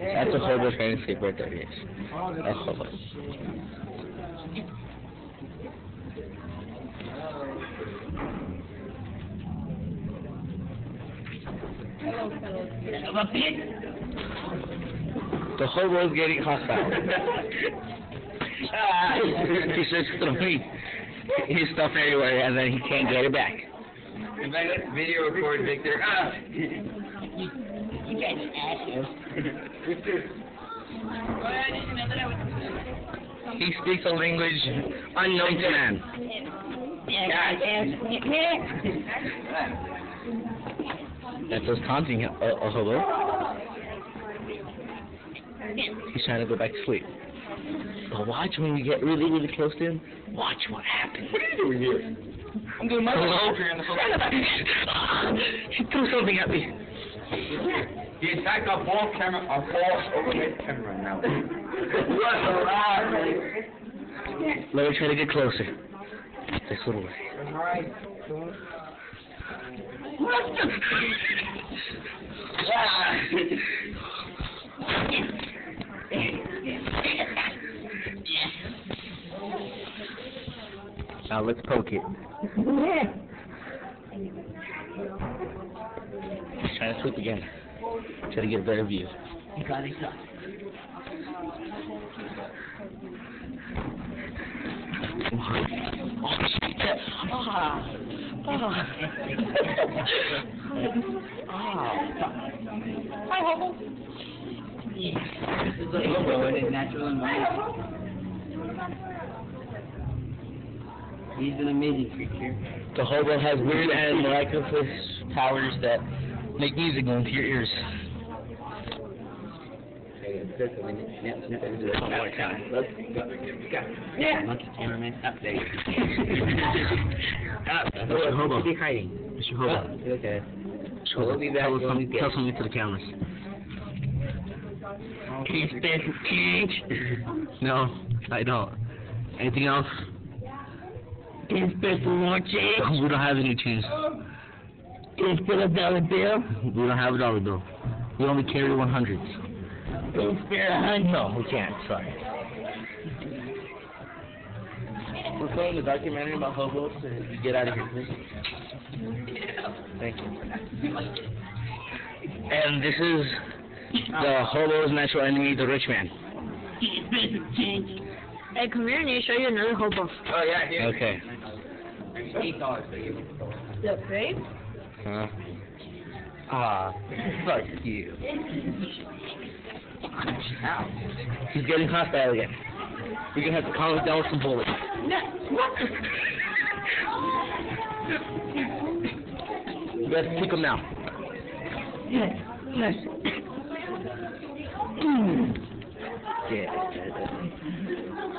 That's a to sleep right there, yes. A. The hobo is getting hostile. He's just throwing his stuff everywhere and then he can't get it back. Fact, let's video record Victor. Ah! You guys are assholes. He speaks a language unknown to man. That's us taunting a, a hobo. He's trying to go back to sleep. But watch when you get really, really close to him. Watch what happens. What are you doing here? I'm doing my Hello? poetry on the phone. he threw something at me. He attacked our false camera, our false overhead camera now. Let me try to get closer. This little way. Alright. Now let's poke it. He's trying to sleep again. Try to get a better view. You got it. Oh, shit. Ah. Ah. Ah. This is a hobo in his natural environment. He's an amazing creature. The hobo has weird and miraculous powers that make music go into your ears. Yeah. Monkey cameraman. Up there. Mr. Hobo. Be hiding. Mr. Hobo. Okay. Show We'll be back tell, something, tell something to the cameras. Can you some change? No, I don't. Anything else? Can you spare some more change? We don't have any change. Can you spare a dollar bill? We don't have a dollar bill. We only carry one hundreds. Can you spare a hundred? No, we can't. Sorry. We're filming a documentary about hobos, so you get out of here, please. Thank you. And this is the hobo's natural enemy, the rich man. Can you spare? Hey, come here, I need show you another hobo. Oh, yeah, here. Okay. Eight dollars, so you The babe? Huh? Ah, fuck you. He's getting hostile again. We're gonna have to calm him down with some bullets. You guys kick him now. Yes. Yes. Yeah.